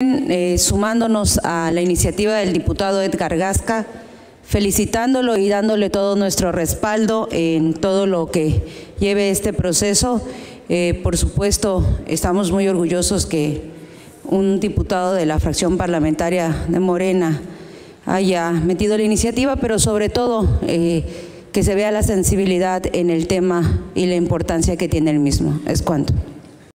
Eh, sumándonos a la iniciativa del diputado Edgar Gasca, felicitándolo y dándole todo nuestro respaldo en todo lo que lleve este proceso. Eh, por supuesto, estamos muy orgullosos que un diputado de la fracción parlamentaria de Morena haya metido la iniciativa, pero sobre todo eh, que se vea la sensibilidad en el tema y la importancia que tiene el mismo. Es cuanto.